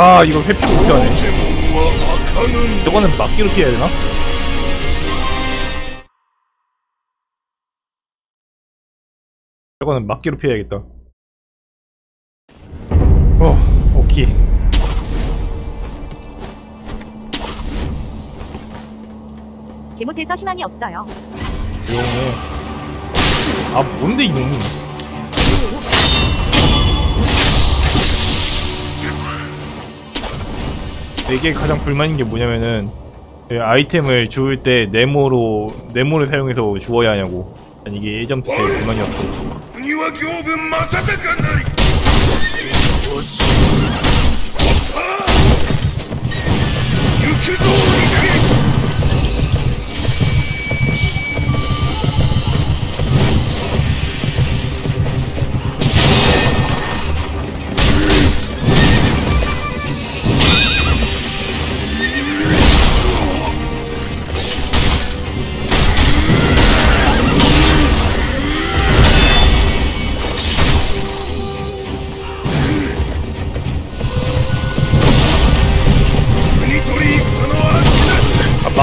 아 이거 회피 못 피하네? 저거는 막기로 피해야 되나? 저거는 막기로 피해야겠다. 어 오키 개못해서 희망이 없어요. 조용해. 아 뭔데 이놈 이게 가장 불만인 게 뭐냐면은 그 아이템을 주울 때 네모로 네모를 사용해서 주어야 하냐고. 난 이게 예전부터 제일 불만이었어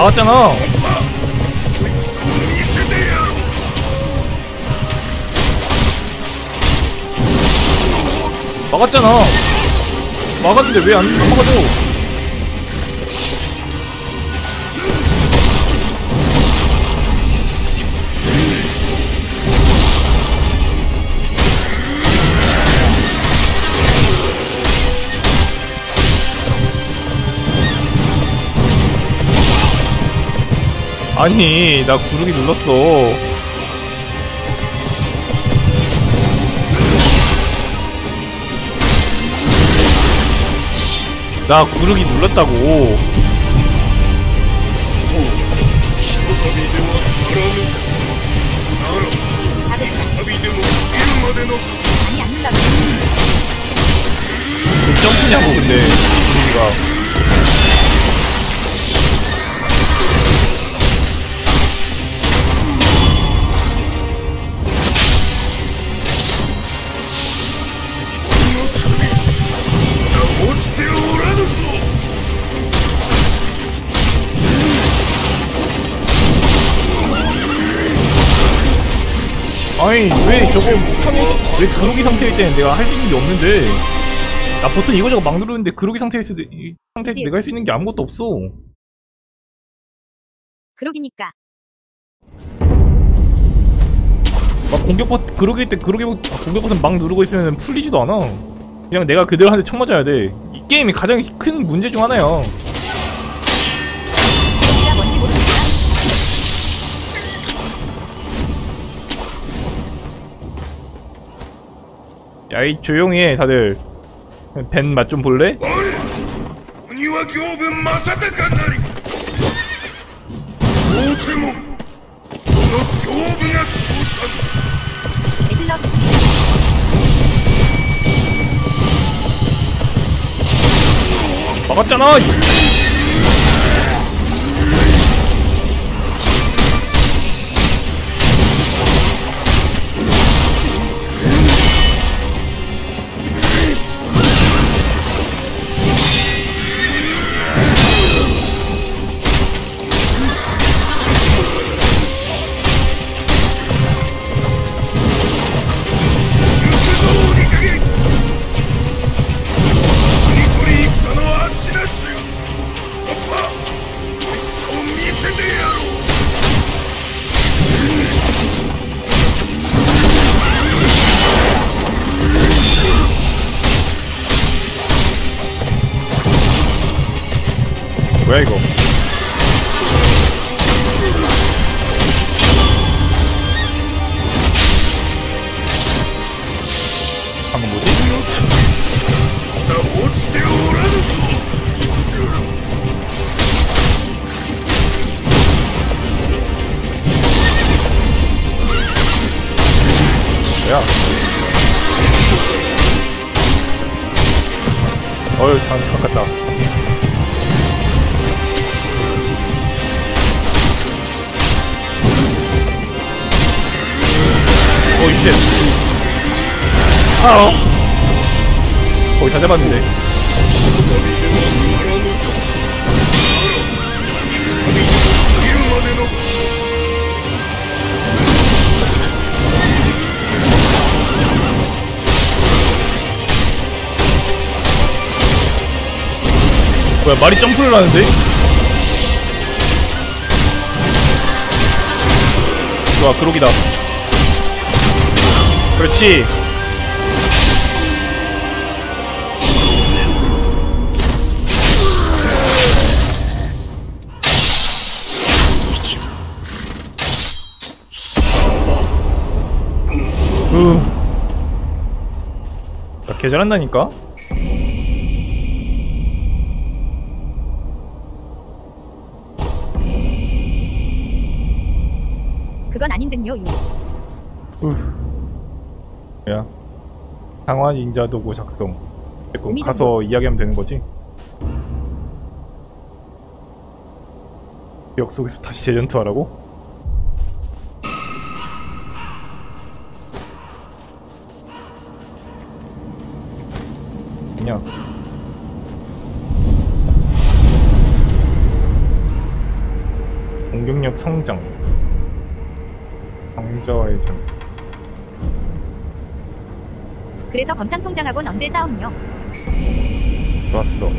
나왔잖아. 막았잖아. 막았는데 왜 안 막아줘? 아니 나 구르기 눌렀어. 나 구르기 눌렀다고. 어, 그 점프냐고 근데 구르기가. 아니 왜 저거 스턴이 왜 그러기 상태일 때는 내가 할 수 있는 게 없는데. 나 보통 이거저거 막 누르는데 그러기 상태에서 내- 이 상태에서 내가 할 수 있는 게 아무것도 없어. 그러기니까. 막 공격 버 그러기 때 그러기 버- 공격 버튼 막 누르고 있으면 풀리지도 않아. 그냥 내가 그대로 한대총 맞아야 돼 이 게임이 가장 큰 문제 중 하나야 야이 조용히 해 다들. 벤 맛 좀 볼래? 막았잖아! 아, 갔다. 오이쉣. 아어? 거의 다 잡았는데. 뭐야, 말이 점프를 하는데? 좋아, 그록이다. 그렇지. 으. 나 개잘한다니까? 상환 인자 도구 작성. 그럼 가서 이야기하면 되는 거지? 기억 속에서 다시 재전투하라고? 그냥 공격력 성장 강자와의 전투 그래서 검찰총장하고는 언제 싸움요? 좋았어.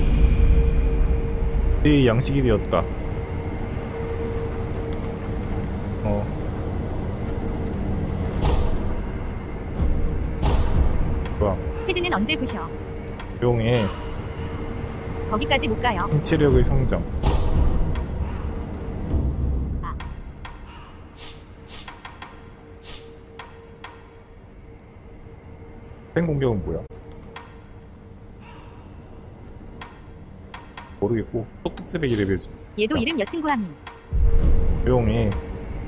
내 양식이 되었다. 어. 좋아. 헤드는 언제 부셔? 용의 거기까지 못 가요. 통치력의 성장. 생 공격은 뭐야? 모르겠고 똑똑쓰레기 레벨 얘도 이름 여친구 함임. 조용히